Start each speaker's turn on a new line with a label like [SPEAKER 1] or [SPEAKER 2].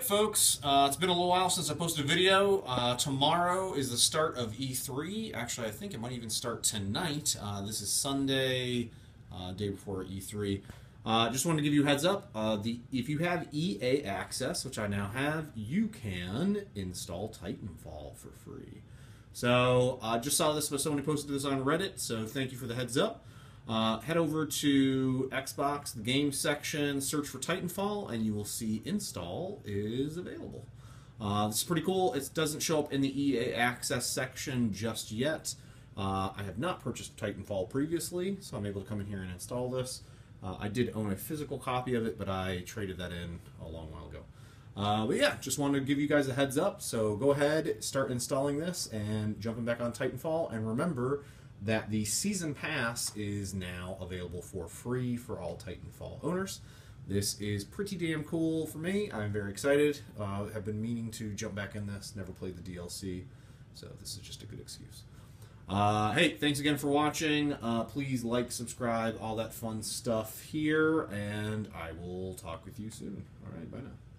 [SPEAKER 1] right, folks. Uh, it's been a little while since I posted a video. Uh, tomorrow is the start of E3. Actually, I think it might even start tonight. Uh, this is Sunday, uh, day before E3. Uh, just wanted to give you a heads up. Uh, the if you have EA access, which I now have, you can install Titanfall for free. So I just saw this, but somebody posted this on Reddit. So thank you for the heads up. Uh, head over to Xbox, the game section, search for Titanfall, and you will see install is available. Uh, this is pretty cool. It doesn't show up in the EA Access section just yet. Uh, I have not purchased Titanfall previously, so I'm able to come in here and install this. Uh, I did own a physical copy of it, but I traded that in a long while ago. Uh, but yeah, just wanted to give you guys a heads up. So go ahead, start installing this, and jumping back on Titanfall. And remember, that the season pass is now available for free for all Titanfall owners. This is pretty damn cool for me. I'm very excited. Uh, have been meaning to jump back in this. Never played the DLC, so this is just a good excuse. Uh, hey, thanks again for watching. Uh, please like, subscribe, all that fun stuff here, and I will talk with you soon. All right, bye now.